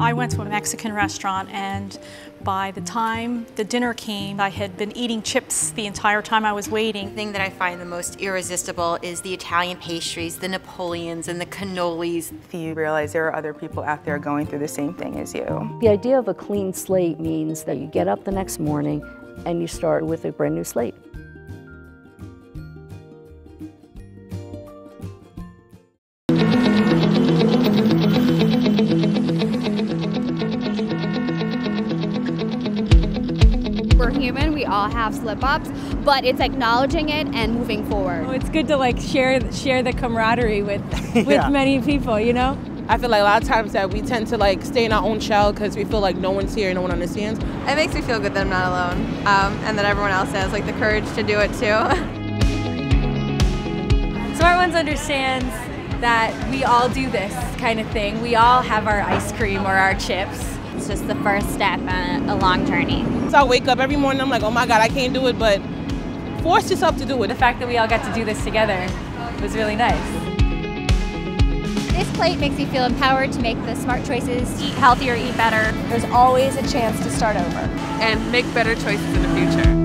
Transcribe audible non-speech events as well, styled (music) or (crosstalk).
I went to a Mexican restaurant and by the time the dinner came, I had been eating chips the entire time I was waiting. The thing that I find the most irresistible is the Italian pastries, the Napoleons and the cannolis. You realize there are other people out there going through the same thing as you. The idea of a clean slate means that you get up the next morning and you start with a brand new slate. We're human, we all have slip ups, but it's acknowledging it and moving forward. Oh, it's good to like share share the camaraderie with (laughs) with Yeah. many people, you know? I feel like a lot of times that we tend to like stay in our own shell because we feel like no one's here, no one understands. It makes me feel good that I'm not alone um, and that everyone else has like the courage to do it too. (laughs) Smart Ones understands that we all do this kind of thing. We all have our ice cream or our chips. It's just the first step on a long journey. So I wake up every morning, I'm like, oh my God, I can't do it, but force yourself to do it. The fact that we all got to do this together was really nice. This plate makes me feel empowered to make the smart choices, eat healthier, eat better. There's always a chance to start over. and make better choices in the future.